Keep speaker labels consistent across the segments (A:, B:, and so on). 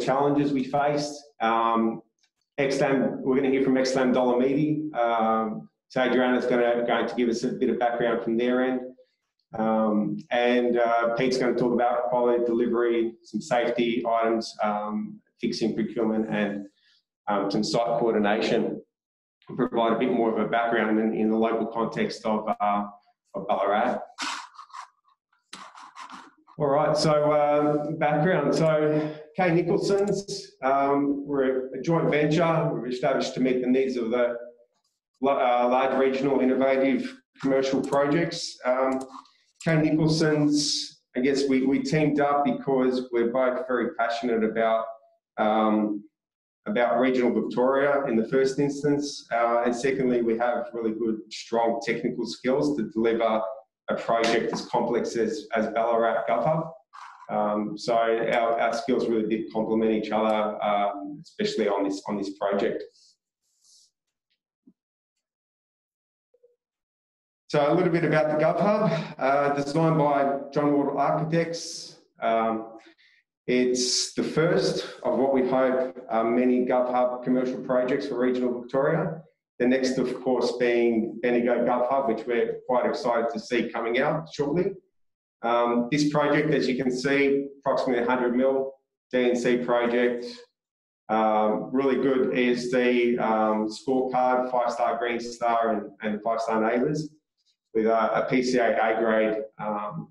A: challenges we faced. Um, XLAM, we're going to hear from XLAM Dolomiti. Um, so Adriano's going to, going to give us a bit of background from their end. Um, and uh, Pete's going to talk about quality delivery, some safety items, um, fixing procurement, and um, some site coordination. Provide a bit more of a background in, in the local context of, uh, of Ballarat. All right, so um, background. So Kane Nicholson's, um, we're a joint venture. We're established to meet the needs of the uh, large regional innovative commercial projects. Um, Kane Nicholson's, I guess we, we teamed up because we're both very passionate about um, about regional Victoria in the first instance, uh, and secondly, we have really good, strong technical skills to deliver a project as complex as, as Ballarat GovHub. Um, so our, our skills really did complement each other, um, especially on this on this project. So a little bit about the GovHub, uh, designed by John Wardle Architects. Um, it's the first of what we hope are many GovHub commercial projects for regional Victoria. The next, of course, being Bendigo GovHub, which we're quite excited to see coming out shortly. Um, this project, as you can see, approximately 100 mil D&C project, um, really good ESD um, scorecard, five star Green Star and, and five star NABERS with a, a PCA A grade um,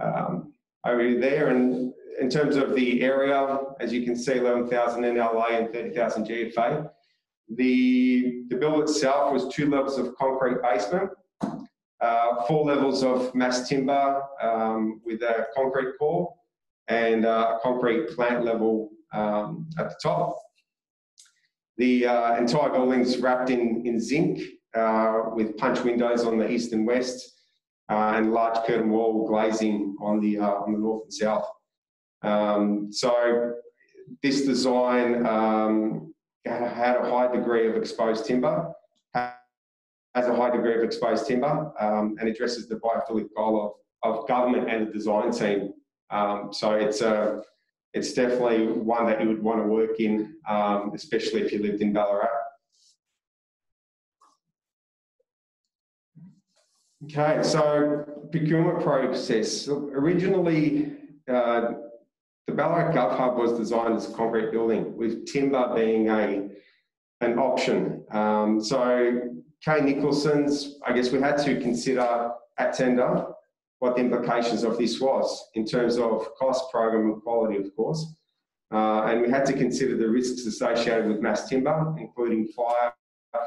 A: um, over there. And in terms of the area, as you can see, 11,000 NLA and 30,000 GFA. The, the build itself was two levels of concrete basement, uh, four levels of mass timber um, with a concrete core and uh, a concrete plant level um, at the top. The uh, entire building is wrapped in, in zinc uh, with punch windows on the east and west uh, and large curtain wall glazing on the, uh, on the north and south. Um, so this design um, had a high degree of exposed timber, has a high degree of exposed timber, um, and addresses the biophilic goal of, of government and the design team. Um, so it's a it's definitely one that you would want to work in, um, especially if you lived in Ballarat. Okay, so procurement process. Originally, uh, the Ballarat Gov Hub was designed as a concrete building with timber being a an option. Um, so Kane Nicholson's, I guess we had to consider at tender what the implications of this was in terms of cost, program and quality, of course. Uh, and we had to consider the risks associated with mass timber, including fire,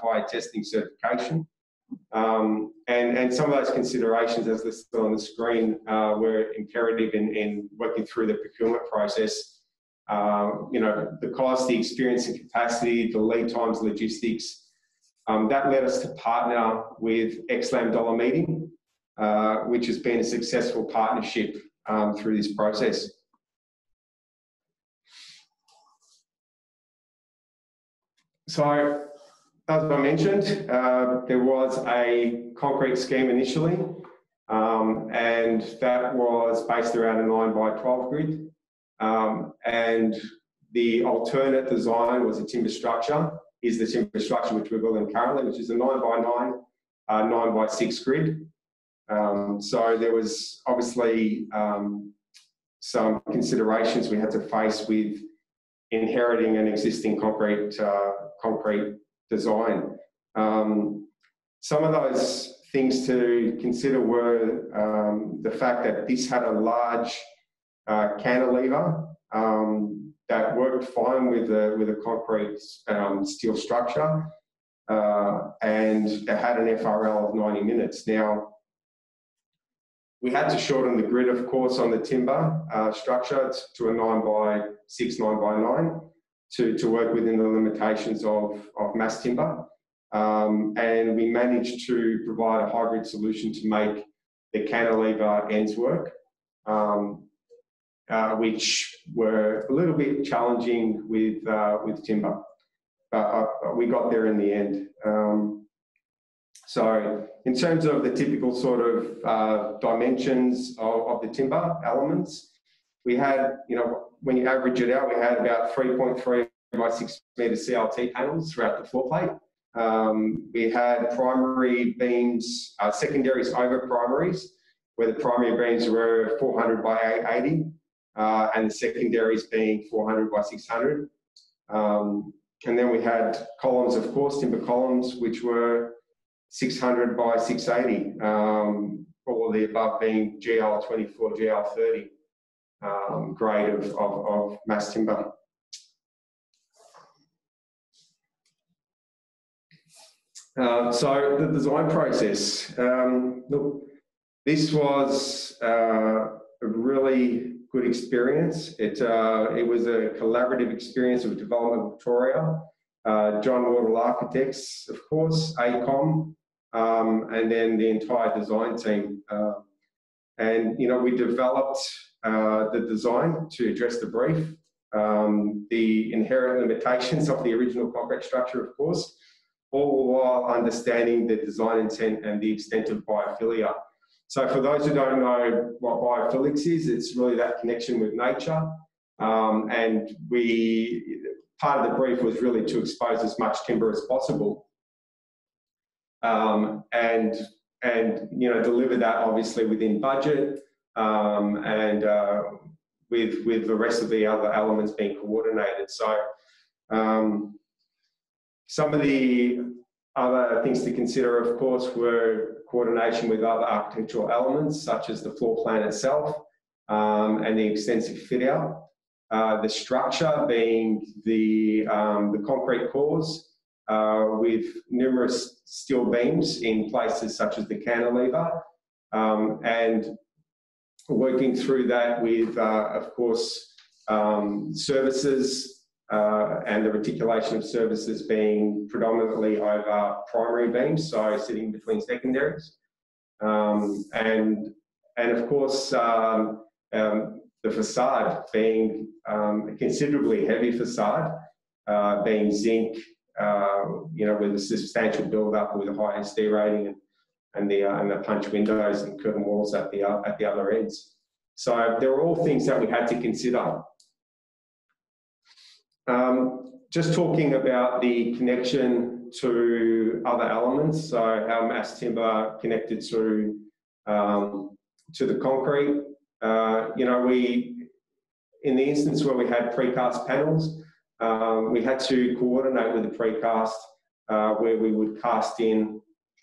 A: fire testing certification, um, and, and some of those considerations, as listed on the screen, uh, were imperative in, in working through the procurement process. Uh, you know, the cost, the experience and capacity, the lead times, logistics. Um, that led us to partner with XLAM Dolomiti, uh, which has been a successful partnership um, through this process. So as I mentioned, uh, there was a concrete scheme initially, um, and that was based around a 9 by 12 grid. Um, and the alternate design was a timber structure, is the timber structure which we're building currently, which is a 9 by 9, uh, 9 by 6 grid. Um, so there was obviously um, some considerations we had to face with inheriting an existing concrete uh, concrete design. Um, some of those things to consider were um, the fact that this had a large uh, cantilever um, that worked fine with a, with a concrete um, steel structure uh, and it had an FRL of 90 minutes. Now, we had to shorten the grid, of course, on the timber uh, structure to a 9 by 6, 9 by 9 to, to work within the limitations of, of mass timber. Um, and we managed to provide a hybrid solution to make the cantilever ends work, um, uh, which were a little bit challenging with, uh, with timber. But uh, we got there in the end. Um, so in terms of the typical sort of uh, dimensions of, of, the timber elements, we had, you know, when you average it out, we had about 3.3 by 6 metre CLT panels throughout the floor plate. Um, we had primary beams, uh, secondaries over primaries, where the primary beams were 400 by 880 uh, and the secondaries being 400 by 600. Um, and then we had columns, of course, timber columns, which were 600 by 680, um, all of the above being GL24, GL30 um, grade of, of, of mass timber. Uh, so the design process, um, look, this was uh, a really good experience. It, uh, it was a collaborative experience with Development Victoria, uh, John Wardle Architects, of course, AECOM, um, and then the entire design team. Uh, and, you know, we developed uh, the design to address the brief, um, the inherent limitations of the original concrete structure, of course, all while understanding the design intent and the extent of biophilia. So for those who don't know what biophilics is, it's really that connection with nature. Um, and we, part of the brief was really to expose as much timber as possible. Um, and, and, you know, deliver that obviously within budget um, and uh, with, with the rest of the other elements being coordinated. So um, some of the other things to consider, of course, were coordination with other architectural elements, such as the floor plan itself um, and the extensive fit out. Uh, the structure being the, um, the concrete cores uh, with numerous steel beams in places such as the cantilever um, and working through that with, uh, of course, um, services uh, and the reticulation of services being predominantly over primary beams, so sitting between secondaries. Um, and, and of course, um, um, the facade being um, a considerably heavy facade, uh, being zinc, you know, with a substantial build-up with a high SD rating and, and, the, uh, and the punch windows and curtain walls at the, uh, at the other ends. So there are all things that we had to consider um, just talking about the connection to other elements, so how mass timber connected to um, to the concrete. Uh, you know, we in the instance where we had precast panels, um, we had to coordinate with the precast uh, where we would cast in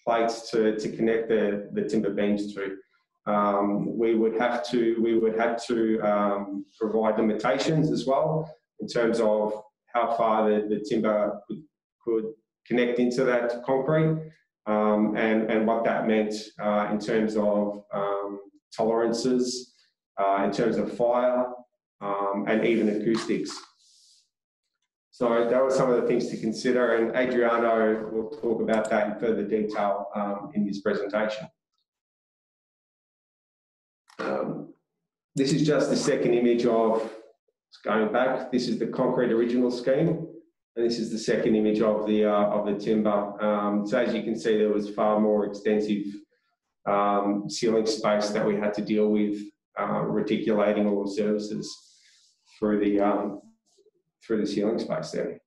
A: plates to, to connect the, the timber beams to. Um, we would have to we would have to um, provide limitations as well in terms of how far the, the timber could, could connect into that concrete um, and, and what that meant uh, in terms of um, tolerances, uh, in terms of fire, um, and even acoustics. So that was some of the things to consider, and Adriano will talk about that in further detail um, in his presentation. Um, this is just the second image of going back, this is the concrete original scheme, and this is the second image of the uh, of the timber. Um, so as you can see, there was far more extensive um, ceiling space that we had to deal with, uh, reticulating all the services through the um, through the ceiling space there.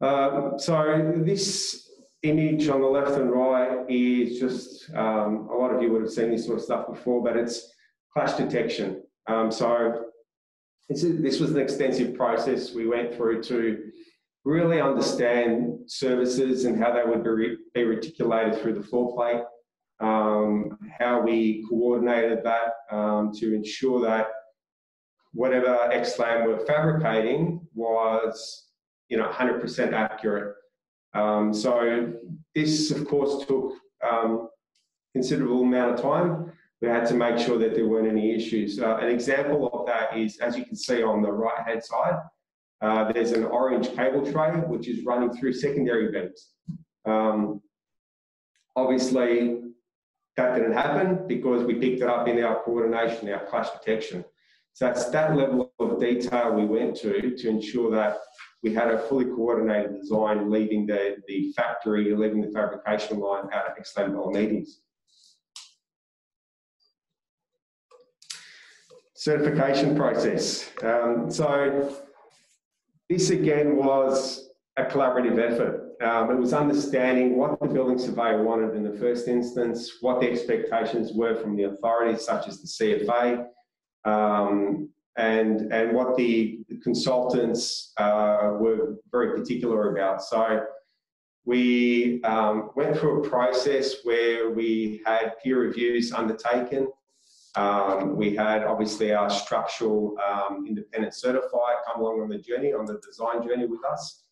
A: Uh, so this image on the left and right is just um, a lot of you would have seen this sort of stuff before, but it's clash detection. Um, so this was an extensive process we went through to really understand services and how they would be, be reticulated through the floor plate, um, how we coordinated that um, to ensure that whatever XLAM we're fabricating was, you know, 100% accurate. Um, so this, of course, took um, considerable amount of time we had to make sure that there weren't any issues. Uh, an example of that is, as you can see on the right hand side, uh, there's an orange cable tray which is running through secondary vents. Um, obviously, that didn't happen because we picked it up in our coordination, our clash detection. So that's that level of detail we went to to ensure that we had a fully coordinated design leaving the, the factory, leaving the fabrication line out of XLAM meetings. certification process. Um, so this again was a collaborative effort. Um, it was understanding what the building surveyor wanted in the first instance, what the expectations were from the authorities such as the CFA, um, and, and what the consultants uh, were very particular about. So we um, went through a process where we had peer reviews undertaken. Um, we had obviously our structural um, independent certifier come along on the journey, on the design journey with us.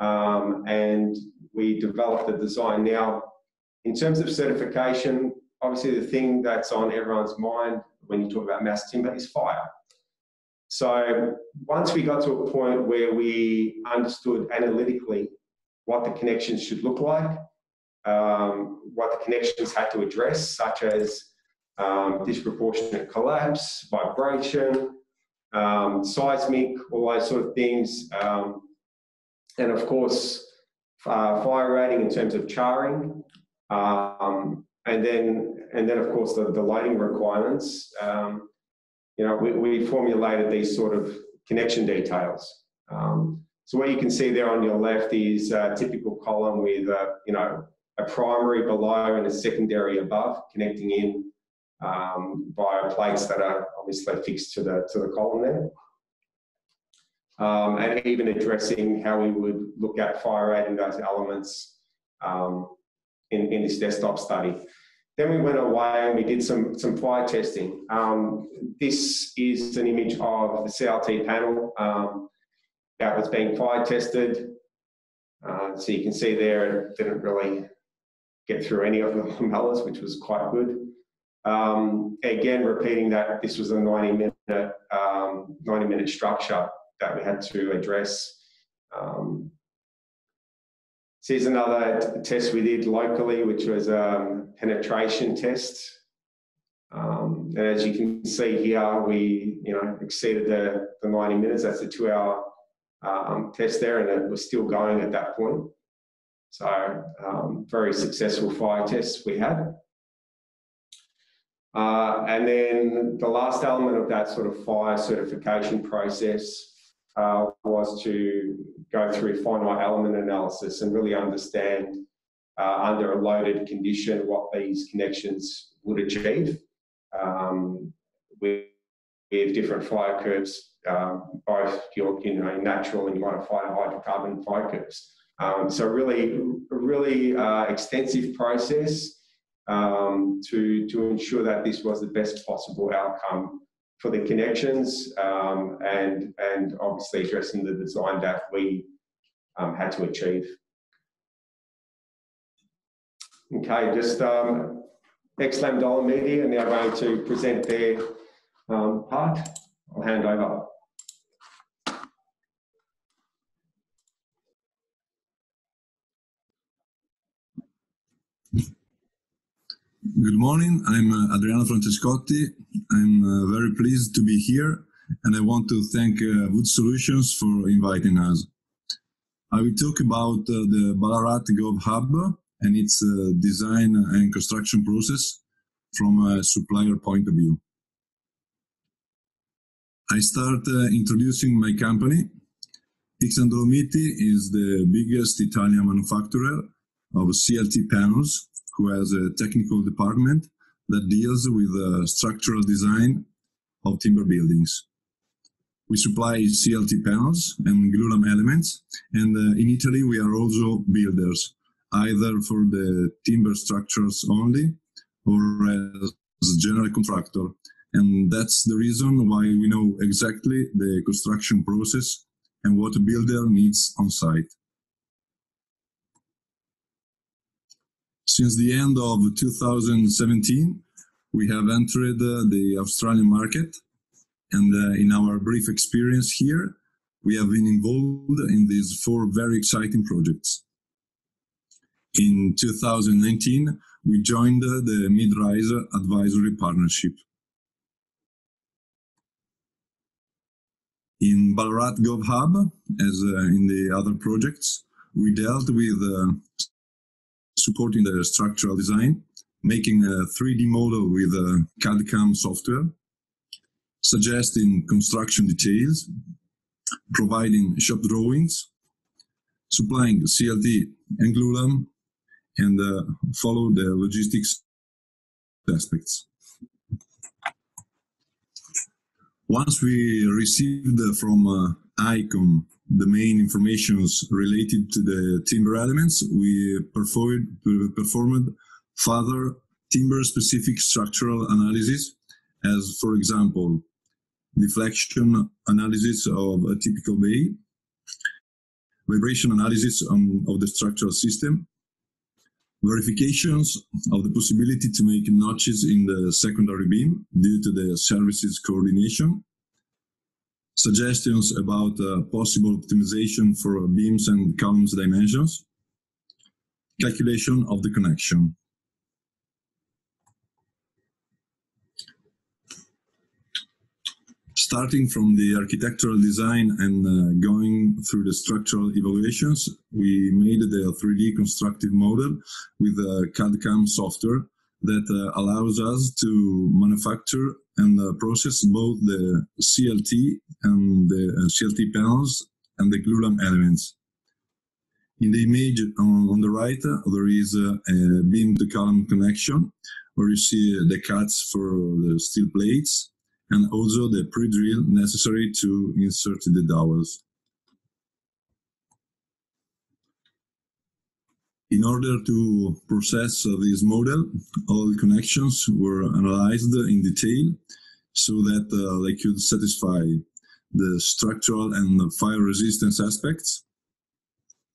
A: Um, and we developed the design. Now, in terms of certification, obviously the thing that's on everyone's mind when you talk about mass timber is fire. So once we got to a point where we understood analytically what the connections should look like, um, what the connections had to address, such as um, disproportionate collapse, vibration, um, seismic, all those sort of things. Um, and of course, uh, fire rating in terms of charring. Um, and then, and then of course, the, the lighting requirements. Um, you know, we, we formulated these sort of connection details. Um, so what you can see there on your left is a typical column with, a, you know, a primary below and a secondary above connecting in um, plates that are obviously fixed to the, to the column there. Um, and even addressing how we would look at fire rating those elements um, in, in this desktop study. Then we went away and we did some, some fire testing. Um, this is an image of the CLT panel um, that was being fire tested. Uh, so you can see there it didn't really get through any of the lamellas, which was quite good. Um, again, repeating that this was a 90 minute, um, 90 minute structure that we had to address. Um, so here's another test we did locally, which was a um, penetration test. Um, and as you can see here, we you know exceeded the, the 90 minutes. That's a two-hour um, test there, and it was still going at that point. So um, very successful fire tests we had. Uh, and then the last element of that sort of fire certification process uh, was to go through finite element analysis and really understand uh, under a loaded condition what these connections would achieve um, with, with, different fire curves, um, both your you know natural and modified hydrocarbon fire curves. Um, so really, a really uh, extensive process um, to to ensure that this was the best possible outcome for the connections um, and, and obviously addressing the design that we um, had to achieve. Okay, just um, XLAM Dolomiti and they're going to present their um, part. I'll hand over.
B: Good morning. I'm uh, Adriano Francescotti. I'm uh, very pleased to be here and I want to thank uh, Wood Solutions for inviting us. I will talk about the Ballarat Gov Hub and its design and construction process from a supplier point of view. I start uh, introducing my company. XLAM Dolomiti is the biggest Italian manufacturer of CLT panels who has a technical department that deals with the structural design of timber buildings. We supply CLT panels and glulam elements, and uh, in Italy we are also builders, either for the timber structures only or as general contractor. And that's the reason why we know exactly the construction process and what a builder needs on site. Since the end of 2017, we have entered uh, the Australian market, and uh, in our brief experience here, we have been involved in these four very exciting projects. In 2019, we joined uh, the Mid-Rise Advisory Partnership. In Ballarat Gov Hub, as in the other projects, we dealt with supporting the structural design, making a 3D model with a CAD-CAM software, suggesting construction details, providing shop drawings, supplying CLT and glulam, and uh, follow the logistics aspects. Once we received from uh, AECOM the main informations related to the timber elements, we performed, performed further timber-specific structural analysis, as for example, deflection analysis of a typical bay, vibration analysis on, of the structural system, verifications of the possibility to make notches in the secondary beam due to the services coordination, suggestions about uh, possible optimization for beams and columns dimensions, calculation of the connection. Starting from the architectural design and uh, going through the structural evaluations, we made the 3D constructive model with a CAD-CAM software that uh, allows us to manufacture and uh, process both the CLT and the uh, CLT panels and the glulam elements. In the image on, on the right, uh, there is a, a beam to column connection where you see the cuts for the steel plates and also the pre-drill necessary to insert the dowels. In order to process this model, all connections were analyzed in detail so that uh, they could satisfy the structural and fire resistance aspects,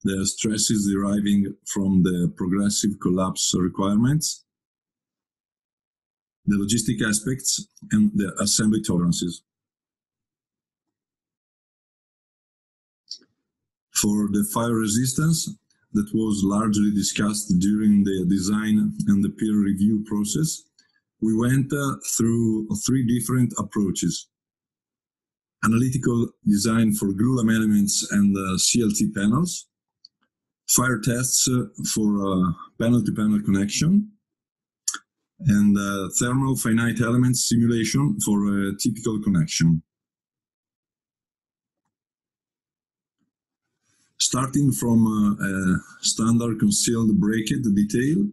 B: the stresses deriving from the progressive collapse requirements, the logistic aspects, and the assembly tolerances. For the fire resistance, that was largely discussed during the design and the peer review process, we went uh, through three different approaches. Analytical design for glulam elements and uh, CLT panels, fire tests uh, for panel-to-panel -panel connection, and uh, thermal finite element simulation for a typical connection. Starting from a standard concealed bracket detail,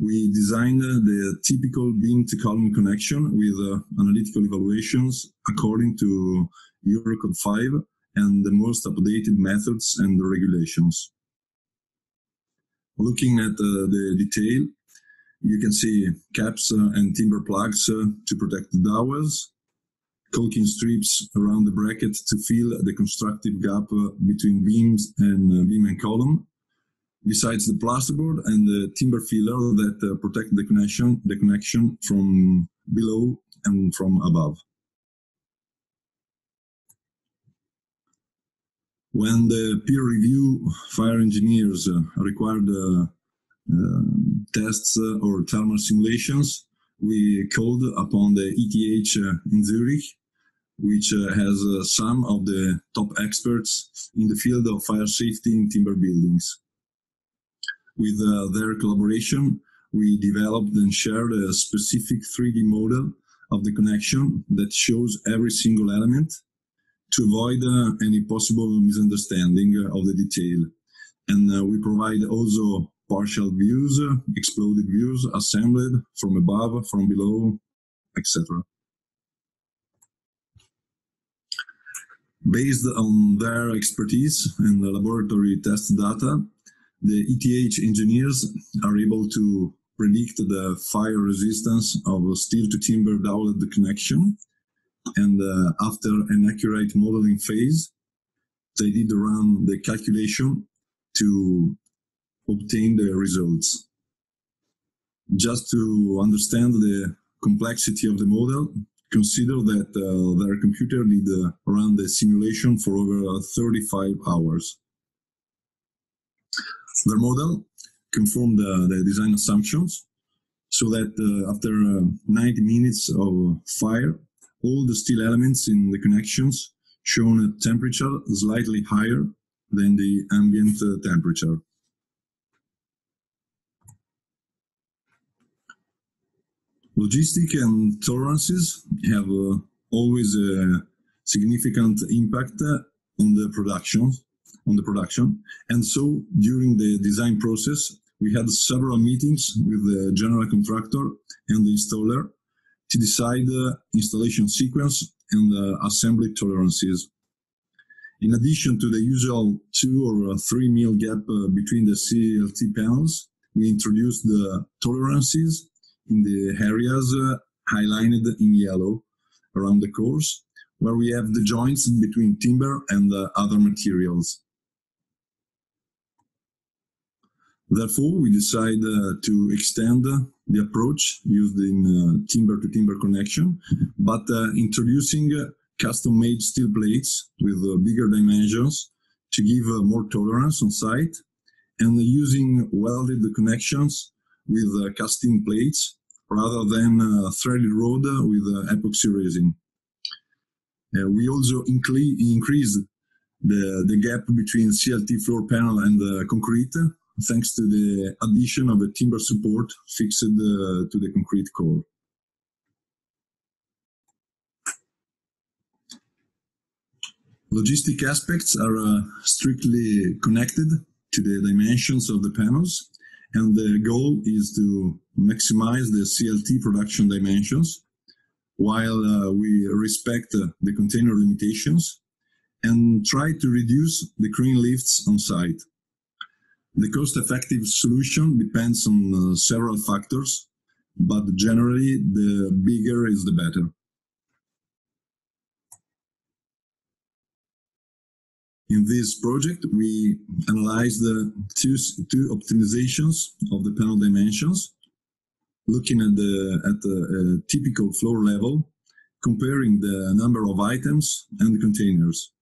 B: we designed the typical beam to column connection with uh, analytical evaluations according to Eurocode 5 and the most updated methods and regulations. Looking at uh, the detail, you can see caps uh, and timber plugs to protect the dowels, caulking strips around the bracket to fill the constructive gap uh, between beams and beam and column, besides the plasterboard and the timber filler that uh, protect the connection, the connection from below and from above. When the peer review fire engineers uh, required uh, um, tests uh, or thermal simulations, we called upon the ETH uh, in Zurich, which uh, has some of the top experts in the field of fire safety in timber buildings. With their collaboration, we developed and shared a specific 3D model of the connection that shows every single element to avoid uh, any possible misunderstanding of the detail. And uh, we provide also partial views, exploded views, assembled from above, from below, etc. Based on their expertise and the laboratory test data, the ETH engineers are able to predict the fire resistance of steel to timber doweled connection. And uh, after an accurate modeling phase, they did run the calculation to obtain the results. Just to understand the complexity of the model, consider that uh, their computer did uh, run the simulation for over 35 hours. Their model confirmed uh, the design assumptions so that uh, after uh, 90 minutes of fire, all the steel elements in the connections shown a temperature slightly higher than the ambient uh, temperature. Logistic and tolerances have uh, always a significant impact on the production, on the production. And so during the design process, we had several meetings with the general contractor and the installer to decide the installation sequence and the assembly tolerances. In addition to the usual two or three mil gap uh, between the CLT panels, we introduced the tolerances in the areas uh, highlighted in yellow around the cores, where we have the joints between timber and uh, other materials. Therefore, we decide uh, to extend uh, the approach used in uh, timber to timber connection, but introducing custom made steel plates with bigger dimensions to give more tolerance on site and using welded connections with uh, casting plates rather than uh, threaded rod with uh, epoxy resin. we also increased the, the gap between CLT floor panel and concrete thanks to the addition of a timber support fixed uh, to the concrete core. Logistic aspects are uh, strictly connected to the dimensions of the panels, and the goal is to maximize the CLT production dimensions while uh, we respect uh, the container limitations and try to reduce the crane lifts on site. The cost-effective solution depends on uh, several factors, but generally the bigger is the better. In this project, we analyzed the two, two optimizations of the panel dimensions, looking at the, at the uh, typical floor level, comparing the number of items and containers.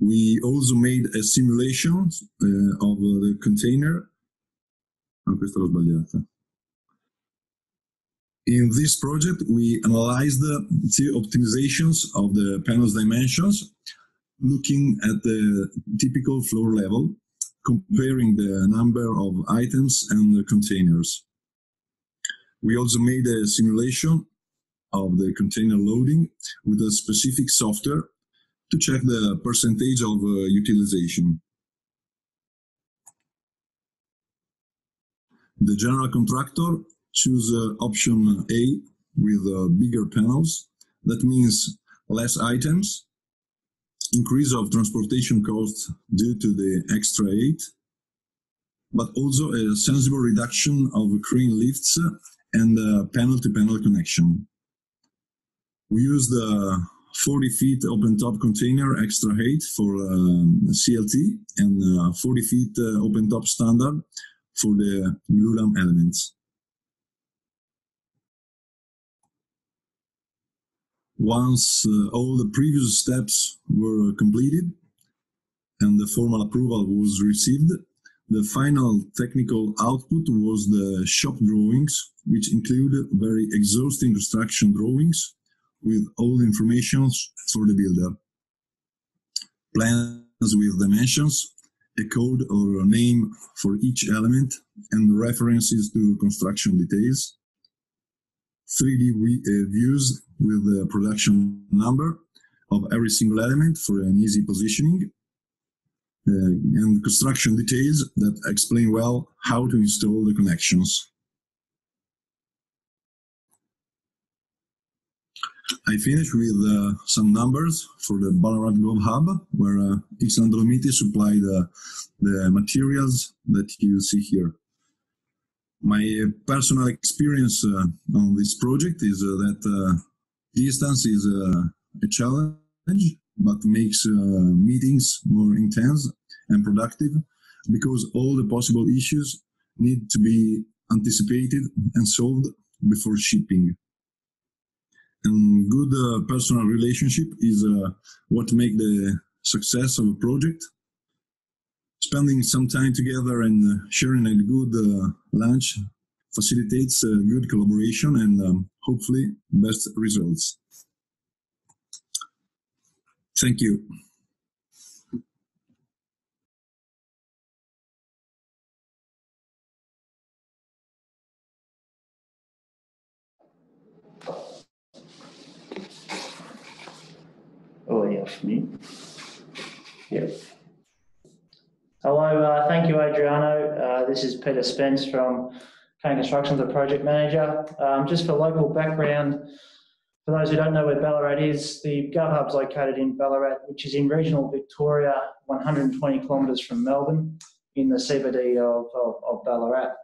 B: We also made a simulation uh, of the container. Sbagliata. In this project, we analyzed the two optimizations of the panel's dimensions, looking at the typical floor level, comparing the number of items and the containers. We also made a simulation of the container loading with a specific software to check the percentage of uh, utilization. The general contractor choose uh, option A with uh, bigger panels. That means less items, increase of transportation costs due to the extra eight, but also a sensible reduction of crane lifts and panel-to-panel -panel connection. We use the 40 feet open top container extra height for um, CLT and uh, 40 feet uh, open top standard for the glulam elements. Once uh, all the previous steps were completed and the formal approval was received, the final technical output was the shop drawings, which included very exhausting construction drawings with all information for the builder. Plans with dimensions, a code or a name for each element, and references to construction details. 3D uh, views with the production number of every single element for an easy positioning. Uh, and construction details that explain well how to install the connections. I finish with uh, some numbers for the Ballarat Gov Hub, where uh, XLAM Dolomiti supplied uh, the materials that you see here. My personal experience uh, on this project is uh, that uh, distance is uh, a challenge, but makes meetings more intense and productive because all the possible issues need to be anticipated and solved before shipping and good uh, personal relationship is uh, what make the success of a project. Spending some time together and uh, sharing a good uh, lunch facilitates uh, good collaboration and um, hopefully best results. Thank you.
C: Oh, yes, me. Yep.
D: Hello, uh, thank you, Adriano. Uh, this is Peter Spence from Kane Construction, the project manager. Um, just for local background, for those who don't know where Ballarat is, the GovHub is located in Ballarat, which is in regional Victoria, 120 kilometres from Melbourne, in the CBD of, of, of Ballarat.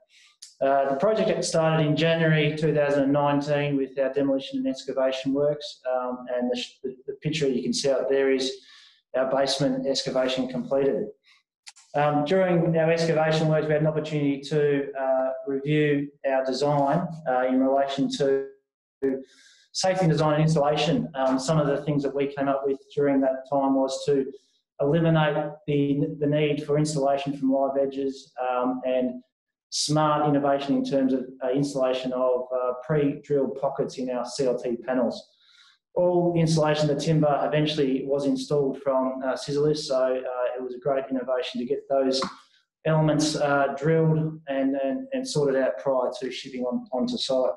D: Uh, the project started in January 2019 with our demolition and excavation works, um, and the, the, picture you can see out there is our basement excavation completed. Um, during our excavation works, we had an opportunity to uh, review our design uh, in relation to safety design and installation. Um, some of the things that we came up with during that time was to eliminate the, the need for installation from live edges um, and smart innovation in terms of uh, installation of uh, pre-drilled pockets in our CLT panels. All the installation of the timber eventually was installed from uh, so uh, it was a great innovation to get those elements uh, drilled and, and, and, sorted out prior to shipping on, onto site.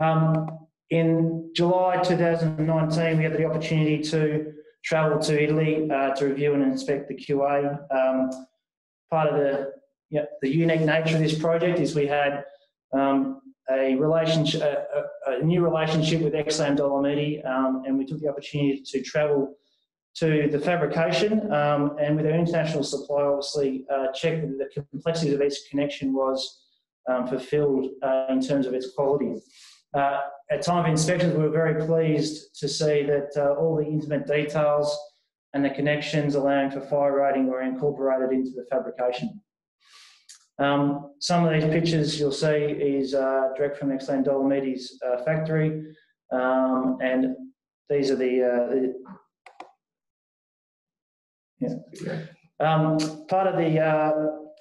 D: Um, in July 2019, we had the opportunity to travel to Italy uh, to review and inspect the QA. Um, part of the yeah, the unique nature of this project is we had um, a relationship, a, a, new relationship with XLAM Dolomiti, um, and we took the opportunity to travel to the fabrication um, and with our international supply, obviously, uh, check that the complexity of each connection was um, fulfilled uh, in terms of its quality. Uh, at time of inspections, we were very pleased to see that uh, all the intimate details and the connections allowing for fire rating were incorporated into the fabrication. Um, some of these pictures you'll see is uh, direct from XLAM Dolomiti's uh, factory, um, and these are the, uh, the yeah. Um, part of the uh,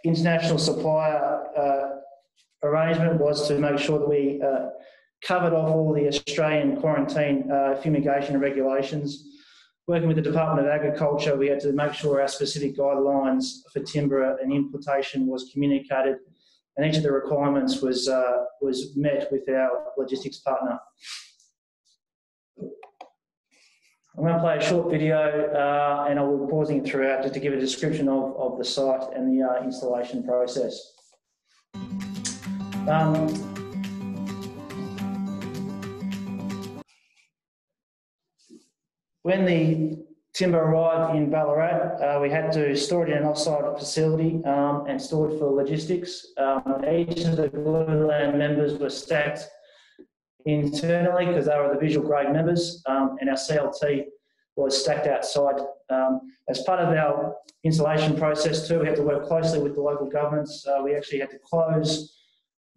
D: international supplier uh, arrangement was to make sure that we uh, covered off all the Australian quarantine fumigation regulations working with the Department of Agriculture, we had to make sure our specific guidelines for timber and importation was communicated, and each of the requirements was uh, was met with our logistics partner. I'm going to play a short video, uh, and I will be pausing it throughout just to give a description of, of the site and the uh, installation process. Um, When the timber arrived in Ballarat, uh, we had to store it in an off-site facility um, and store it for logistics. Um, each of the Glulam members were stacked internally because they were the visual grade members, um, and our CLT was stacked outside. Um, as part of our installation process too, we had to work closely with the local governments. Uh, we actually had to close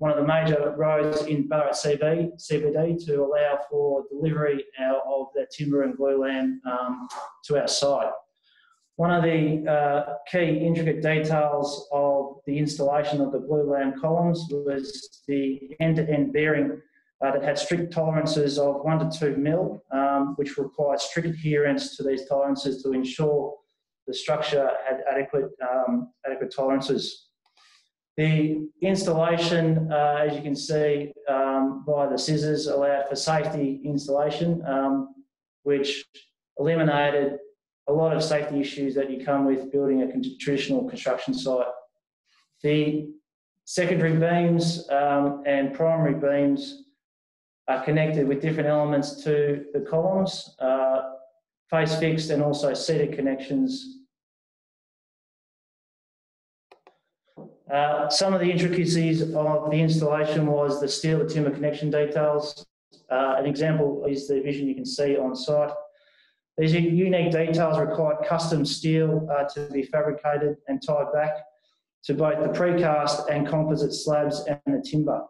D: one of the major roads in Ballarat CB, CBD to allow for delivery of that timber and glulam um, to our site. One of the uh, key intricate details of the installation of the glulam columns was the end-to-end bearing uh, that had strict tolerances of one to two mil, um, which required strict adherence to these tolerances to ensure the structure had adequate, um, adequate tolerances. The installation, uh, as you can see um, by the scissors, allowed for safety installation, um, which eliminated a lot of safety issues that you come with building a traditional construction site. The secondary beams um, and primary beams are connected with different elements to the columns, uh, face fixed and also seated connections Uh, some of the intricacies of the installation was the steel to timber connection details. Uh, an example is the vision you can see on site. These unique details required custom steel uh, to be fabricated and tied back to both the precast and composite slabs and the timber.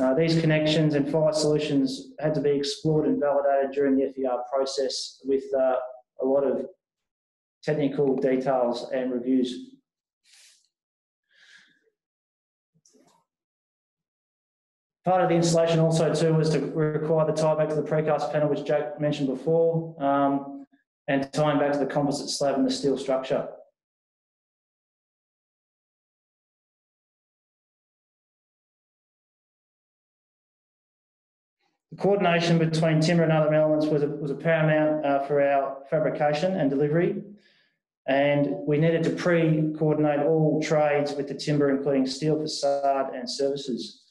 D: Uh, these connections and fire solutions had to be explored and validated during the FER process with uh, a lot of technical details and reviews. Part of the installation also too was to require the tie back to the precast panel, which Jack mentioned before, um, and tying back to the composite slab and the steel structure. The coordination between timber and other elements was a, was a paramount uh, for our fabrication and delivery. And we needed to pre-coordinate all trades with the timber, including steel facade and services.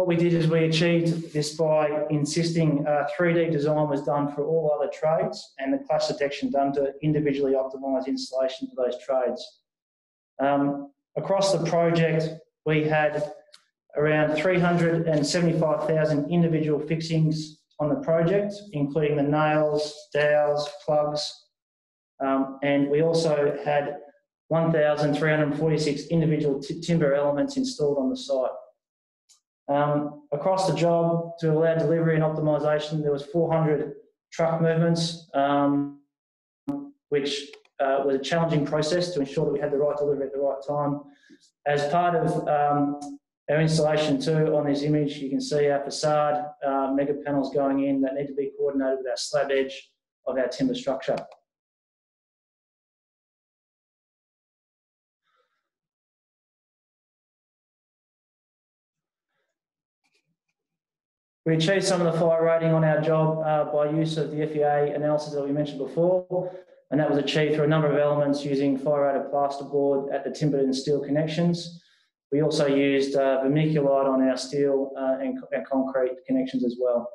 D: What we did is we achieved this by insisting uh, 3D design was done for all other trades and the clash detection done to individually optimise installation for those trades. Um, across the project, we had around 375,000 individual fixings on the project, including the nails, dowels, plugs, um, and we also had 1,346 individual timber elements installed on the site. Um, across the job, to allow delivery and optimisation, there was 400 truck movements, um, which uh, was a challenging process to ensure that we had the right delivery at the right time. As part of um, our installation too, on this image, you can see our facade uh, mega panels going in that need to be coordinated with our slab edge of our timber structure. We achieved some of the fire rating on our job uh, by use of the FEA analysis that we mentioned before, and that was achieved through a number of elements using fire rated plasterboard at the timber and steel connections. We also used uh, vermiculite on our steel uh, and, and concrete connections as well.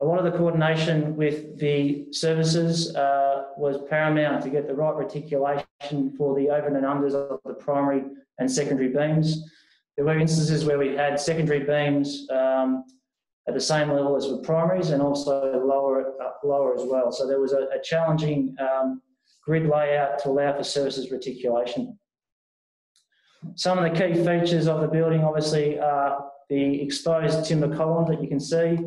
D: A lot of the coordination with the services uh, was paramount to get the right reticulation for the over and unders of the primary and secondary beams. There were instances where we had secondary beams um, at the same level as the primaries and also lower, lower as well. So there was a, a challenging um, grid layout to allow for services reticulation. Some of the key features of the building obviously are the exposed timber column that you can see,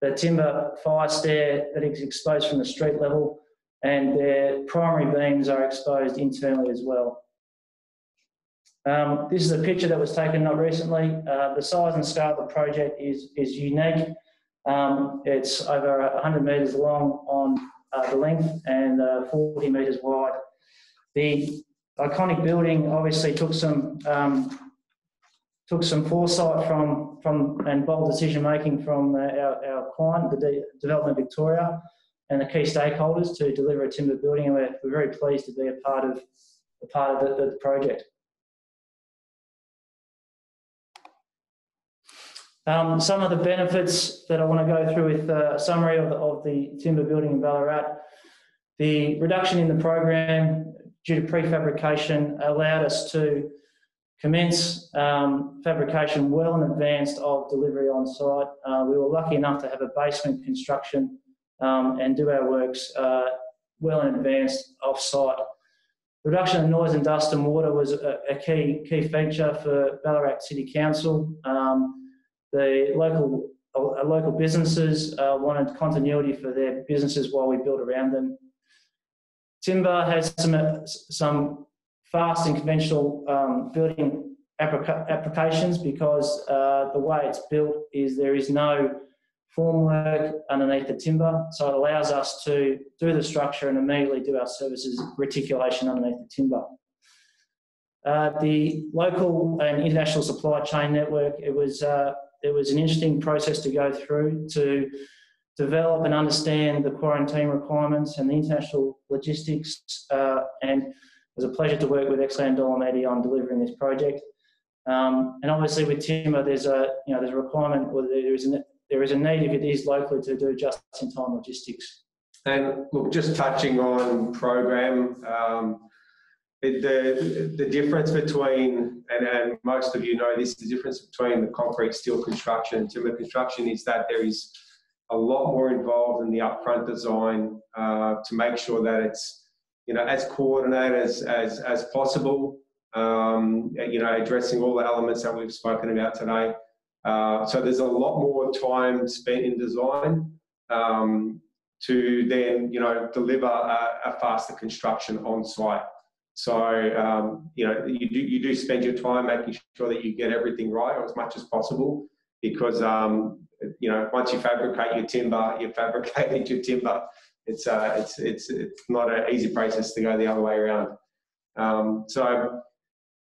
D: the timber fire stair that is exposed from the street level, and their primary beams are exposed internally as well. Um, this is a picture that was taken not recently. Uh, the size and scale of the project is, is unique. Um, it's over 100 metres long on uh, the length and uh, 40 metres wide. The iconic building obviously took some um, took some foresight from from and bold decision making from uh, our, our client, the De Development Victoria, and the key stakeholders to deliver a timber building, and we're, we're very pleased to be a part of a part of the, the project. Um, some of the benefits that I want to go through with a summary of the, of the timber building in Ballarat. The reduction in the program due to prefabrication allowed us to commence um, fabrication well in advance of delivery on site. Uh, we were lucky enough to have a basement construction um, and do our works uh, well in advance off site. Reduction of noise and dust and water was a, a key, key feature for Ballarat City Council. Um, the local uh, local businesses uh, wanted continuity for their businesses while we built around them. Timber has some some fast and conventional um, building applica applications because uh, the way it's built is there is no formwork underneath the timber, so it allows us to do the structure and immediately do our services reticulation underneath the timber. Uh, the local and international supply chain network, it was uh, it was an interesting process to go through to develop and understand the quarantine requirements and the international logistics. Uh, and it was a pleasure to work with XLAM Dolomiti on delivering this project. Um, and obviously with timber, there's a you know there's a requirement or there is a there is a need if it is locally to do just-in-time logistics.
A: And look, just touching on program, um, the, the difference between, and, and most of you know this, the difference between the concrete steel construction timber construction is that there is a lot more involved in the upfront design uh, to make sure that it's, you know, as coordinated as, as, as possible, um, you know, addressing all the elements that we've spoken about today. Uh, so there's a lot more time spent in design um, to then, you know, deliver a, a faster construction on site. So um, you know you do you do spend your time making sure that you get everything right or as much as possible because um, you know once you fabricate your timber, you fabricated your timber. It's uh, it's it's it's not an easy process to go the other way around. Um, so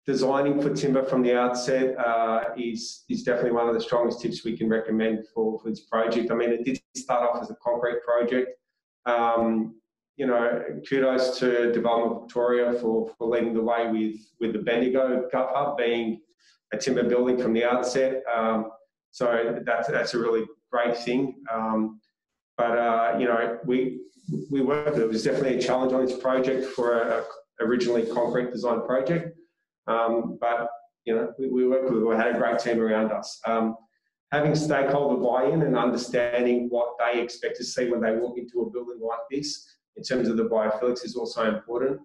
A: designing for timber from the outset uh, is is definitely one of the strongest tips we can recommend for, for this project. I mean, it did start off as a concrete project. Um, you know, kudos to Development Victoria for, for leading the way with, with the Bendigo GovHub being a timber building from the outset. Um, so that's, that's a really great thing. Um, but, uh, you know, we, we worked, it was definitely a challenge on this project for a, a originally concrete design project. Um, but, you know, we, we worked with, we had a great team around us. Um, having stakeholder buy-in and understanding what they expect to see when they walk into a building like this in terms of the biophilics is also important.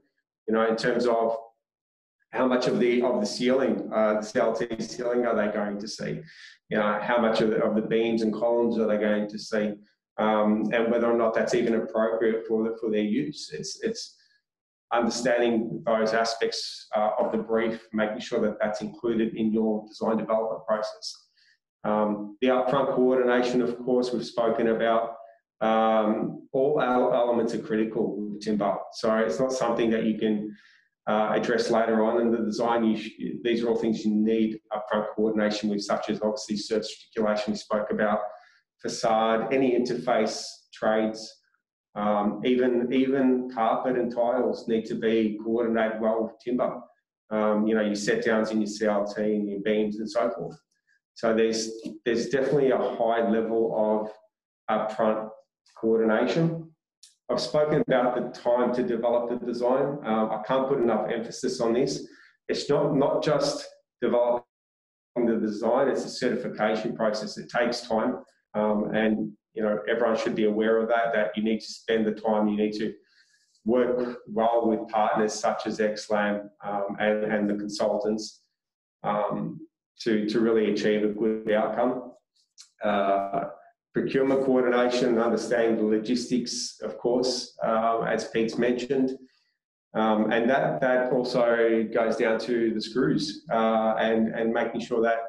A: You know, in terms of how much of the of the ceiling, uh, the CLT ceiling, are they going to see? You know, how much of the, of the beams and columns are they going to see? Um, and whether or not that's even appropriate for the, for their use. It's it's understanding those aspects uh, of the brief, making sure that that's included in your design development process. Um, the upfront coordination, of course, we've spoken about um, all elements are critical with timber. So it's not something that you can uh, address later on in the design. You, these are all things you need upfront coordination with, such as obviously surface articulation we spoke about, facade, any interface trades, um, even even carpet and tiles need to be coordinated well with timber. Um, you know, your set downs in your CLT and your beams and so forth. So there's there's definitely a high level of upfront coordination. I've spoken about the time to develop the design. Um, I can't put enough emphasis on this. It's not, not just developing the design, it's a certification process. It takes time. Um, and you know everyone should be aware of that, that you need to spend the time, you need to work well with partners such as XLAM um, and, and the consultants um, to, to really achieve a good outcome. Uh, procurement coordination, understanding the logistics, of course, uh, as Pete's mentioned. Um, and that, that also goes down to the screws uh, and, and making sure that,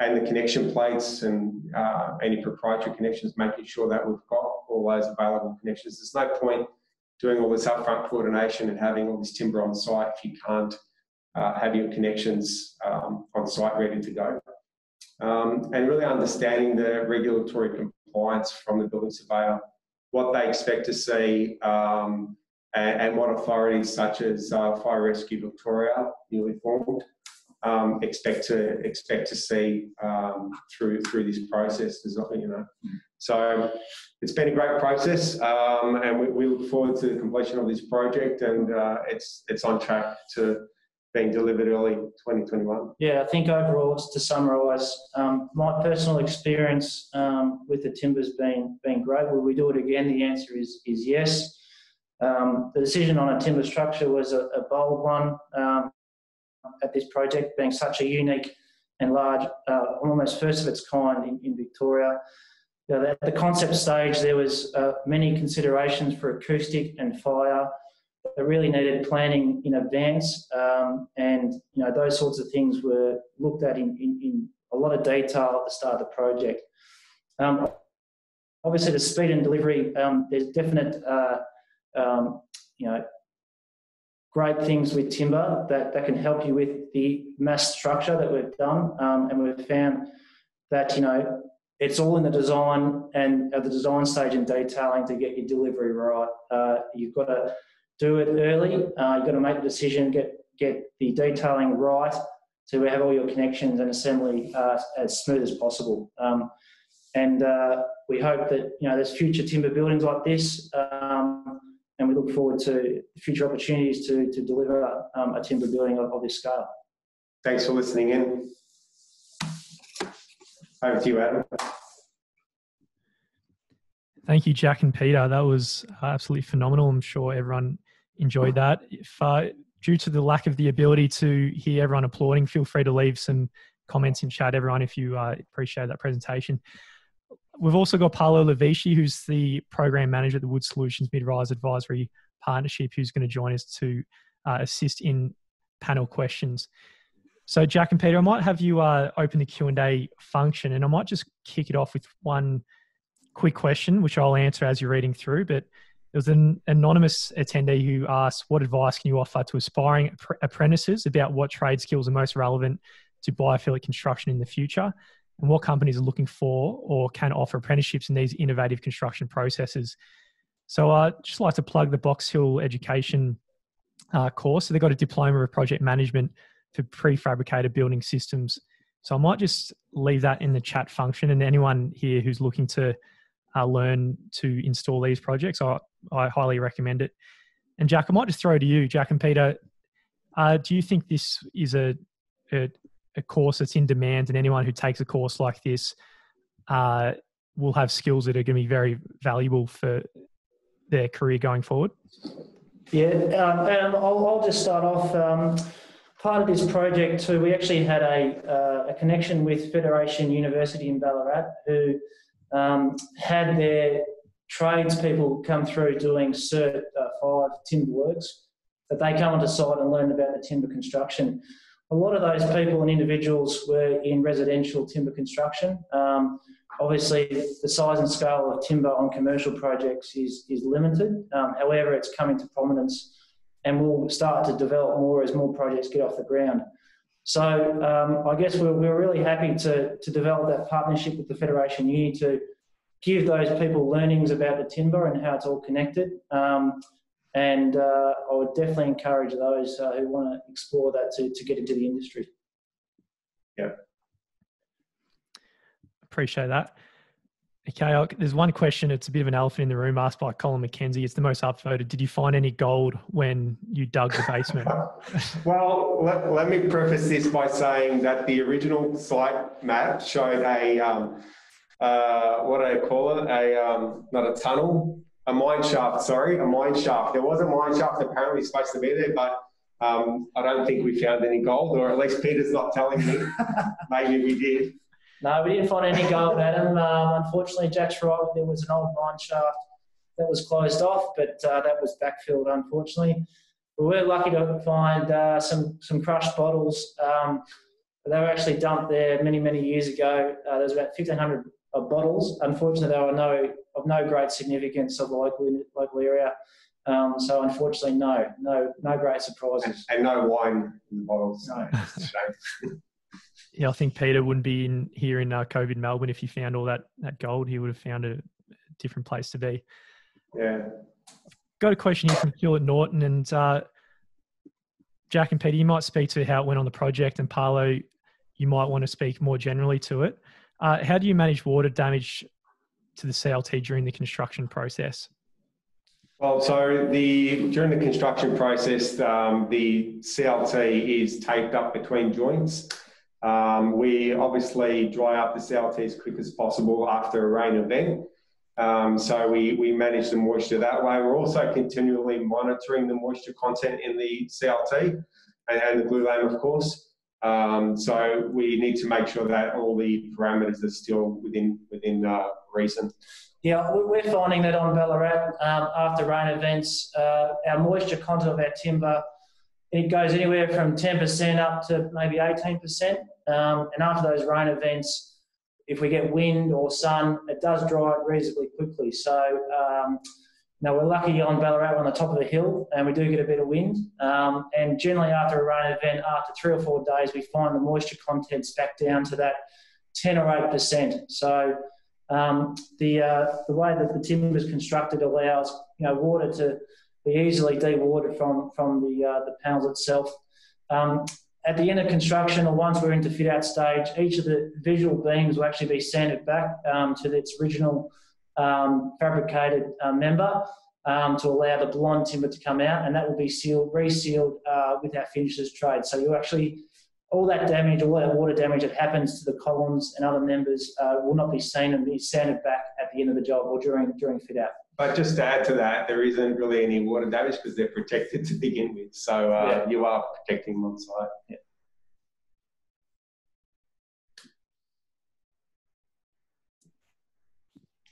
A: and the connection plates and uh, any proprietary connections, making sure that we've got all those available connections. There's no point doing all this upfront coordination and having all this timber on site if you can't uh, have your connections um, on site ready to go. Um, and really understanding the regulatory compliance from the building surveyor, what they expect to see, um, and, and, what authorities such as uh, Fire Rescue Victoria, newly formed, um, expect to expect to see um, through through this process. You know, so it's been a great process, um, and we, we, look forward to the completion of this project, and uh, it's it's on track to being delivered early 2021?
D: Yeah, I think overall, to summarise, um, my personal experience um, with the timbers being been great. Will we do it again? The answer is is yes. Um, the decision on a timber structure was a, a bold one um, at this project, being such a unique and large, uh, almost first of its kind in, in Victoria. You know, at the concept stage, there was uh, many considerations for acoustic and fire that really needed planning in advance, um, and you know those sorts of things were looked at in, in, in, a lot of detail at the start of the project. Um, obviously, the speed and delivery, um, there's definite, uh, um, you know, great things with timber that, that can help you with the mass structure that we've done, um, and we've found that you know it's all in the design and at the design stage and detailing to get your delivery right. Uh, you've got to do it early. Uh, you've got to make the decision, get get the detailing right, so we have all your connections and assembly uh, as smooth as possible. Um, and uh, we hope that you know there's future timber buildings like this, um, and we look forward to future opportunities to to deliver um, a timber building of, of this scale.
A: Thanks for listening in. Over to you, Adam.
E: Thank you, Jack and Peter. That was absolutely phenomenal. I'm sure everyone enjoyed that. If uh, due to the lack of the ability to hear everyone applauding, feel free to leave some comments in chat, everyone, if you uh, appreciate that presentation. We've also got Paolo Levici, who's the program manager at the Wood Solutions Mid-Rise Advisory Partnership, who's going to join us to uh, assist in panel questions. So, Jack and Peter, I might have you uh, open the Q and A function, and I might just kick it off with one quick question, which I'll answer as you're reading through. But There was an anonymous attendee who asked, What advice can you offer to aspiring apprentices about what trade skills are most relevant to biophilic construction in the future? And what companies are looking for or can offer apprenticeships in these innovative construction processes? So I uh, just like to plug the Box Hill Education uh, course. So they've got a diploma of project management for prefabricated building systems. So I might just leave that in the chat function, and anyone here who's looking to uh, learn to install these projects, I, I highly recommend it. And Jack, I might just throw to you, Jack and Peter. Uh, do you think this is a, a, a course that's in demand, and anyone who takes a course like this uh, will have skills that are going to be very valuable for their career going forward?
D: Yeah, um, and I'll, I'll, just start off. Um, part of this project too, we actually had a, uh, a connection with Federation University in Ballarat, who um, had their tradespeople come through doing Cert uh, 5 timber works, that they come onto site and learn about the timber construction. A lot of those people and individuals were in residential timber construction. Um, obviously, the size and scale of timber on commercial projects is, is limited. Um, however, it's coming to prominence and will start to develop more as more projects get off the ground. So um, I guess we're, we're really happy to, to develop that partnership with the Federation Uni to give those people learnings about the timber and how it's all connected. Um, and uh, I would definitely encourage those uh, who want to explore that to, to get into the industry.
A: Yeah.
E: Appreciate that. Okay, I'll, there's one question. It's a bit of an elephant in the room asked by Colin McKenzie. It's the most upvoted. Did you find any gold when you dug the basement?
A: well, let, let, me preface this by saying that the original site map showed a, um, uh, what do I call it? A, um, not a tunnel, a mine shaft, sorry, a mine shaft. There was a mine shaft apparently supposed to be there, but um, I don't think we found any gold, or at least Peter's not telling me. Maybe we did.
D: No, we didn't find any gold, Adam. Um, unfortunately, Jack's right. There was an old mine shaft that was closed off, but uh, that was backfilled, unfortunately. We were lucky to find uh, some some crushed bottles. Um, they were actually dumped there many many years ago. Uh, there was about 1,500 bottles. Unfortunately, they were no of no great significance of the local local area. Um, so unfortunately, no, no, no great surprises.
A: And, and no wine in the bottles.
D: No.
E: yeah, I think Peter wouldn't be in here in uh, COVID Melbourne if he found all that that gold. He would have found a different place to be.
A: Yeah.
E: Got a question here from Stuart Norton and uh, Jack and Peter. You might speak to how it went on the project, and Paolo, you might want to speak more generally to it. Uh, how do you manage water damage to the CLT during the construction process?
A: Well, so the during the construction process, um, the CLT is taped up between joints. Um, we obviously dry up the CLT as quick as possible after a rain event. Um, so we, we manage the moisture that way. We're also continually monitoring the moisture content in the CLT and, and the glulam, of course. Um, so we need to make sure that all the parameters are still within within uh, reason.
D: Yeah, we're finding that on Ballarat um, after rain events, uh, our moisture content of our timber it goes anywhere from 10% up to maybe 18%. Um, and after those rain events, if we get wind or sun, it does dry reasonably quickly. So, um, now we're lucky on Ballarat, we're on the top of the hill, and we do get a bit of wind. Um, and generally, after a rain event, after three or four days, we find the moisture contents back down to that 10 or 8%. So, um, the, uh, the way that the timber is constructed allows you know, water to be easily dewatered from, from the, uh, the panels itself. Um, at the end of construction or once we're into fit out stage, each of the visual beams will actually be sanded back um, to its original um, fabricated uh, member um, to allow the blonde timber to come out, and that will be sealed, resealed uh, with our finishes trade. So you actually all that damage, all that water damage that happens to the columns and other members uh, will not be seen and be sanded back at the end of the job or during during fit out.
A: But just to add to that, there isn't really any water damage because they're protected to begin with. So uh, yeah. you are protecting them on site.
D: Yeah.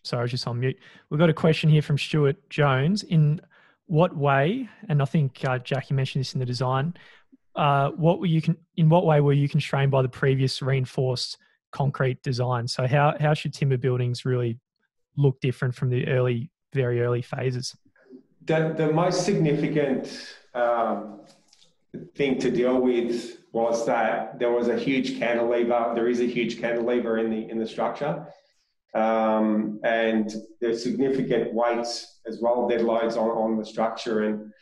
E: Sorry, I was just on mute. We've got a question here from Stuart Jones. In what way, and I think uh, Jackie mentioned this in the design, uh, what were you con- in what way were you constrained by the previous reinforced concrete design? So how how should timber buildings really look different from the early, very early phases?
A: the, the most significant um, thing to deal with was that there was a huge cantilever. There is a huge cantilever in the in the structure, um, and there's significant weights as well, dead loads on, on the structure, and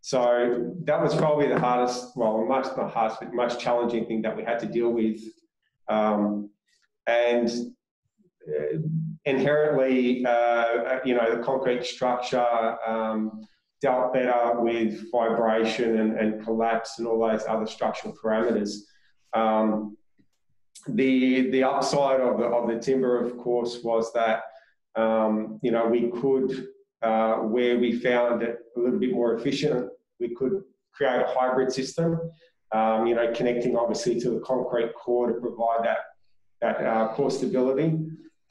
A: so that was probably the hardest, well, much not hardest, but most challenging thing that we had to deal with, um, and. Uh, inherently, uh, you know, the concrete structure um, dealt better with vibration and, and, collapse and all those other structural parameters. Um, the the upside of the of the timber, of course, was that um, you know we could uh, where we found it a little bit more efficient, we could create a hybrid system. Um, you know, connecting obviously to the concrete core to provide that that uh, core stability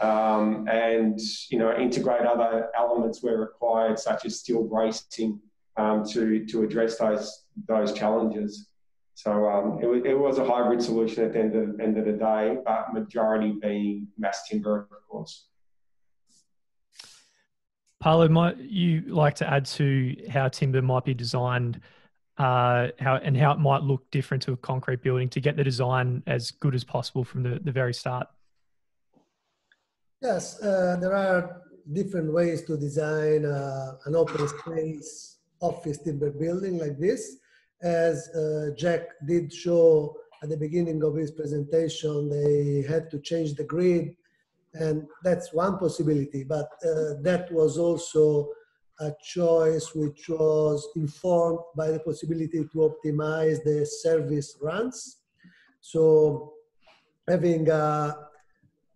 A: um, and you know integrate other elements where required, such as steel bracing, um, to to address those those challenges. So um, it, it, was a hybrid solution at the end of, end of the day, but majority being mass timber, of course.
E: Paolo, might you like to add to how timber might be designed, uh, how and how it might look different to a concrete building to get the design as good as possible from the, the very start?
C: Yes, uh, there are different ways to design uh, an open space office timber building like this. As uh, Jack did show at the beginning of his presentation, they had to change the grid and that's one possibility, but uh, that was also a choice which was informed by the possibility to optimize the service runs. So having a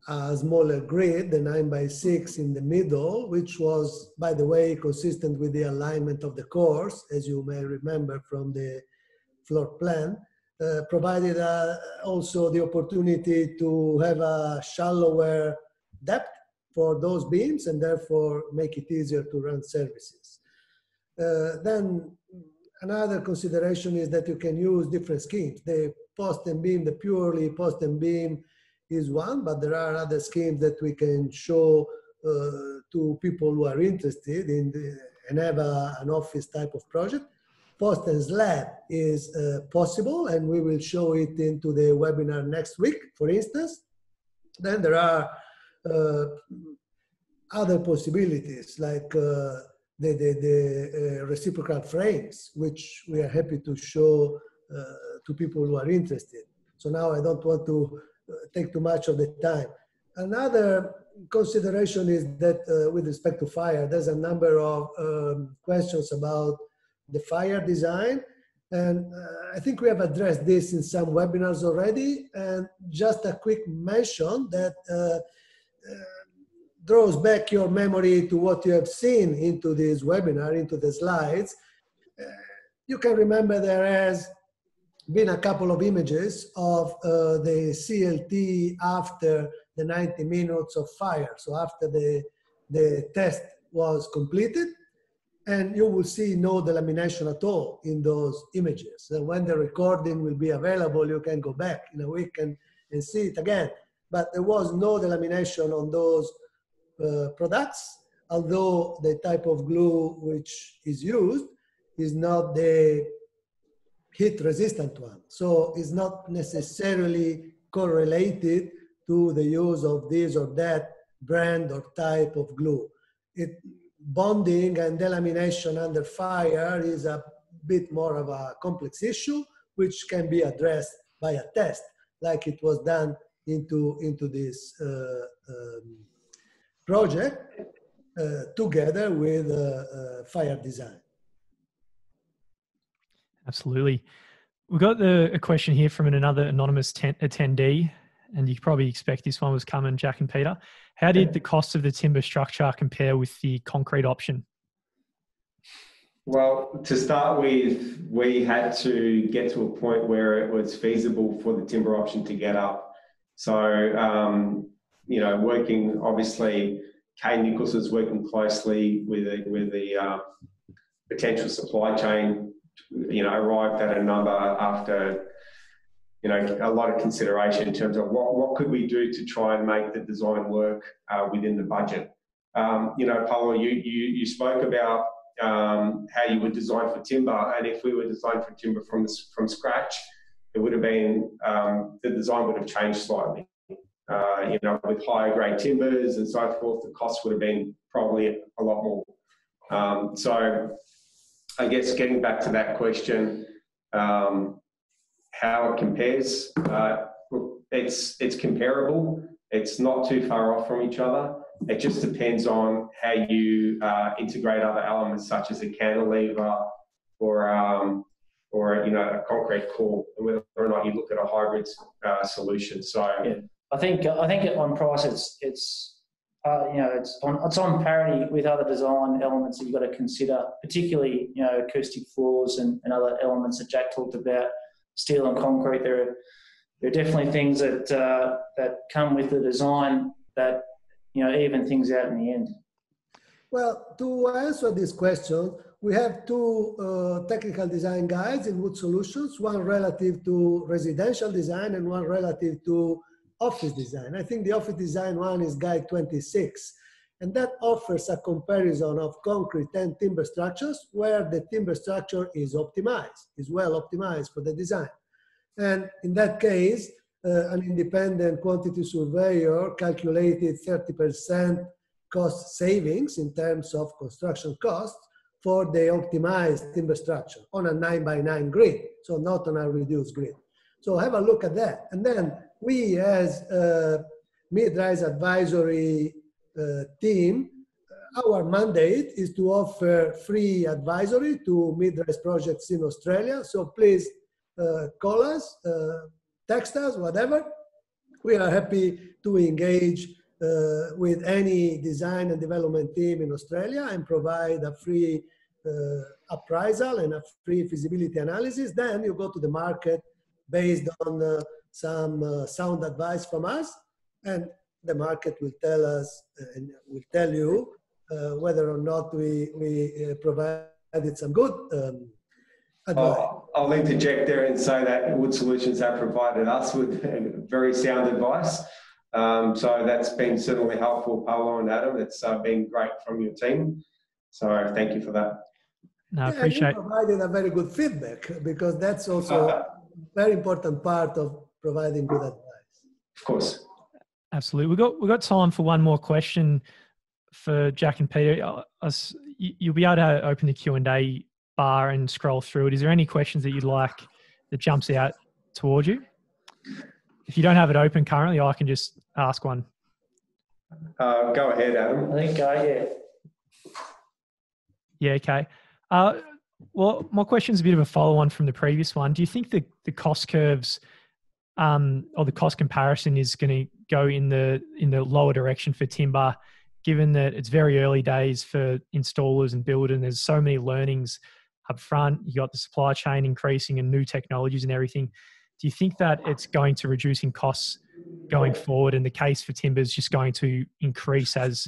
C: a smaller grid, the 9 by 6 in the middle, which was, by the way, consistent with the alignment of the cores, as you may remember from the floor plan, uh, provided uh, also the opportunity to have a shallower depth for those beams and therefore make it easier to run services. Uh, then another consideration is that you can use different schemes. The post and beam, the purely post and beam is one, but there are other schemes that we can show uh, to people who are interested in the, and have a, an office type of project. Post and slab is uh, possible, and we will show it into the webinar next week, for instance. Then there are uh, other possibilities like uh, the, the, the uh, reciprocal frames, which we are happy to show uh, to people who are interested. So now I don't want to take too much of the time. Another consideration is that uh, with respect to fire, there's a number of um, questions about the fire design. And uh, I think we have addressed this in some webinars already. And just a quick mention that uh, uh draws back your memory to what you have seen into this webinar, into the slides. Uh, you can remember there as been a couple of images of uh, the CLT after the 90 minutes of fire. So after the, the test was completed, and you will see no delamination at all in those images. When the recording will be available, you can go back in a week and, and see it again. But there was no delamination on those uh, products, although the type of glue which is used is not the heat resistant one. So it's not necessarily correlated to the use of this or that brand or type of glue. It, bonding and delamination under fire is a bit more of a complex issue, which can be addressed by a test, like it was done into, into this uh, um, project uh, together with uh, uh fire design.
E: Absolutely. We've got the, a question here from another anonymous ten, attendee, and you probably expect this one was coming, Jack and Peter. How did the cost of the timber structure compare with the concrete option?
A: Well, to start with, we had to get to a point where it was feasible for the timber option to get up. So, um, you know, working obviously, Kane Nicholson's working closely with the, with the uh, potential supply chain you know, arrived at a number after, you know, a lot of consideration in terms of what, what could we do to try and make the design work uh, within the budget. Um, you know, Paolo, you, you, you spoke about um, how you would design for timber. And if we were designing for timber from from scratch, it would have been um, the design would have changed slightly. Uh, you know, with higher grade timbers and so forth, the cost would have been probably a lot more. Um, so, I guess getting back to that question, um, how it compares, uh, it's it's comparable. It's not too far off from each other. It just depends on how you uh, integrate other elements such as a cantilever or um, or you know a concrete core, whether or not you look at a hybrid uh, solution. So
D: yeah. I think I think on price it's it's uh, you know it's on it's on parity with other design elements that you've got to consider, particularly you know acoustic floors and, and other elements that Jack talked about, steel and concrete. There are there are definitely things that uh, that come with the design that you know even things out in the end.
C: Well, to answer this question, we have two uh, technical design guides in Wood Solutions, one relative to residential design and one relative to office design. I think the office design one is guide 26. And that offers a comparison of concrete and timber structures where the timber structure is optimized, is well optimized for the design. And in that case, uh, an independent quantity surveyor calculated 30% cost savings in terms of construction costs for the optimized timber structure on a nine by nine grid, so not on a reduced grid. So have a look at that. And then we as a mid-rise advisory uh, team, our mandate is to offer free advisory to mid-rise projects in Australia. So please uh, call us, uh, text us, whatever. We are happy to engage uh, with any design and development team in Australia and provide a free uh, appraisal and a free feasibility analysis. Then you go to the market based on uh, some uh, sound advice from us, and the market will tell us and will tell you whether or not we, we provided some good um,
A: I'll, I'll, interject there and say that Wood Solutions have provided us with very sound advice. Um, so that's been certainly helpful, Paolo and Adam. It's uh, been great from your team. So thank you for that.
E: No, I appreciate.
C: You provided a very good feedback because that's also uh, a very important part of providing good advice.
A: Of course.
E: Absolutely. We got we got time for one more question for Jack and Peter. Uh, you'll be able to open the Q and A bar and scroll through it. Is there any questions that you'd like that jumps out towards you? If you don't have it open currently, I can just ask one.
A: Uh, go ahead, Adam.
D: I think, uh, yeah.
E: Yeah, okay. Uh, well, my question is a bit of a follow on from the previous one. Do you think the, the cost curves um, or the cost comparison is going to go in the in the lower direction for timber, given that it's very early days for installers and builders, and there's so many learnings up front. You got the supply chain increasing and new technologies and everything. Do you think that it's going to reduce in costs going forward, and the case for timber is just going to increase as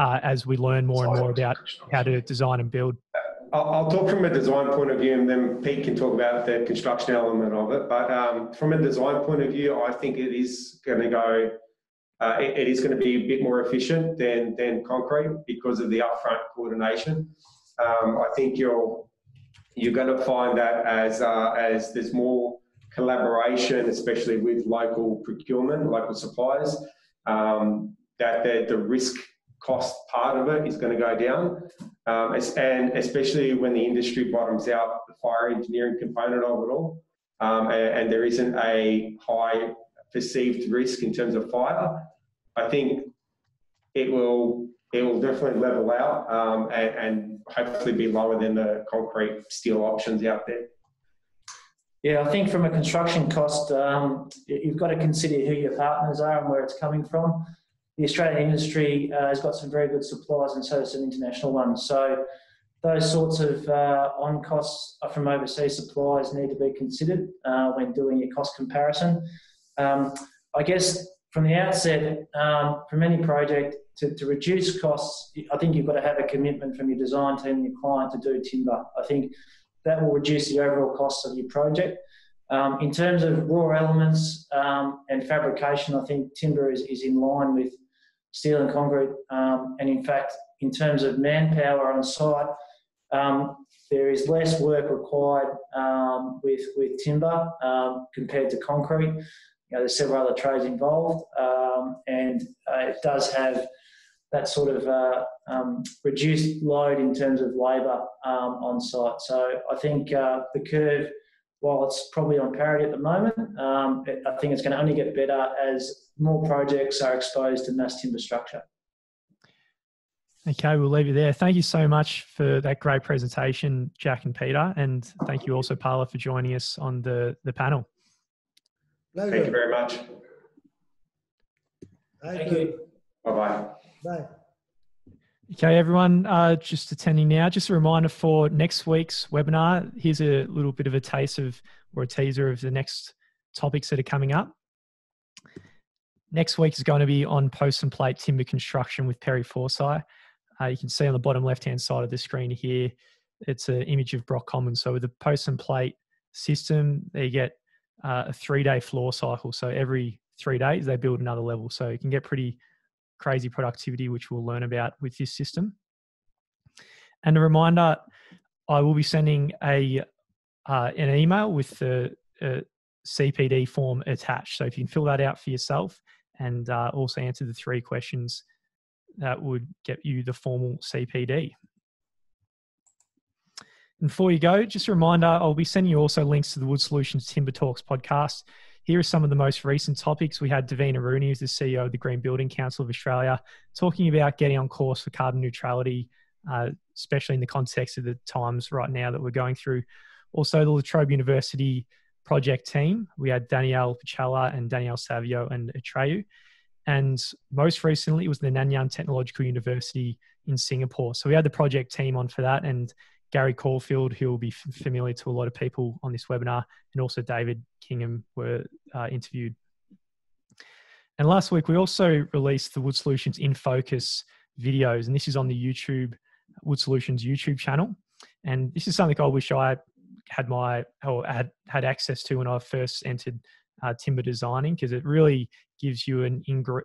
E: uh, as we learn more and more about how to design and build?
A: I'll, I'll, talk from a design point of view, and then Pete can talk about the construction element of it. But um, from a design point of view, I think it is going to go. Uh, it, it is going to be a bit more efficient than than concrete because of the upfront coordination. Um, I think you're you're going to find that as uh, as there's more collaboration, especially with local procurement, local suppliers, um, that the, the risk cost part of it is going to go down. Um, and especially when the industry bottoms out the fire engineering component of it all, um, and, and, there isn't a high perceived risk in terms of fire, I think it will it will definitely level out um, and, and hopefully be lower than the concrete steel options out there.
D: Yeah, I think from a construction cost, um, you've got to consider who your partners are and where it's coming from. The Australian industry uh, has got some very good suppliers and so does some international ones. So those sorts of uh, on costs from overseas suppliers need to be considered uh, when doing a cost comparison. Um, I guess from the outset, um, from any project, to, to reduce costs, I think you've got to have a commitment from your design team and your client to do timber. I think that will reduce the overall costs of your project. Um, in terms of raw elements um, and fabrication, I think timber is, is in line with steel and concrete. Um, and in fact, in terms of manpower on site, Um, there is less work required um, with with timber um, compared to concrete. You know, there's several other trades involved, and uh, it does have that sort of uh, um, reduced load in terms of labour um, on site. So I think uh, the curve, while it's probably on parity at the moment, um, it, I think it's going to only get better as more projects are exposed to mass timber structure.
E: Okay, we'll leave you there. Thank you so much for that great presentation, Jack and Peter, and thank you also, Paula, for joining us on the, the panel.
C: Pleasure.
A: Thank you very much.
D: Thank you.
A: Bye-bye.
C: Bye.
E: Okay, everyone, uh, just attending now. Just a reminder for next week's webinar. Here's a little bit of a taste of or a teaser of the next topics that are coming up. Next week is going to be on post and plate timber construction with Perry Forsyth. Uh, you can see on the bottom left-hand side of the screen here, it's an image of Brock Commons. So with the post and plate system, they get uh, a three-day floor cycle. So every three days, they build another level. So you can get pretty crazy productivity, which we'll learn about with this system. And a reminder, I will be sending a uh, an email with the uh, CPD form attached. So if you can fill that out for yourself and uh, also answer the three questions that would get you the formal CPD. And before you go, just a reminder, I'll be sending you also links to the Wood Solutions Timber Talks podcast. Here are some of the most recent topics. We had Davina Rooney, who's the CEO of the Green Building Council of Australia, talking about getting on course for carbon neutrality, uh, especially in the context of the times right now that we're going through. Also, the La Trobe University project team. We had Danielle Picella and Danielle Savio and Atreyu. And most recently, it was the Nanyang Technological University in Singapore. So we had the project team on for that, and Gary Caulfield, who will be familiar to a lot of people on this webinar, and also David Kingham were uh, interviewed. And last week, we also released the Wood Solutions in Focus videos, and this is on the YouTube Wood Solutions YouTube channel. And this is something I wish I had my or had had access to when I first entered uh, timber designing because it really gives you an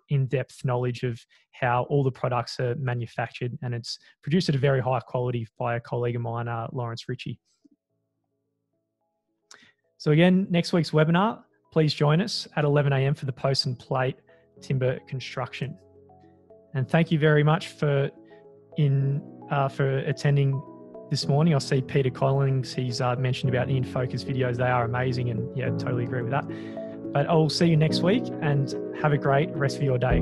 E: in-depth knowledge of how all the products are manufactured and it's produced at a very high quality by a colleague of mine, uh, Lawrence Ritchie. So again, next week's webinar, please join us at 11 a.m. for the post and plate timber construction. And thank you very much for in uh, for attending this morning. I see Peter Collins. He's uh, mentioned about the in focus videos. They are amazing, and yeah, totally agree with that. But I'll see you next week and have a great rest of your day.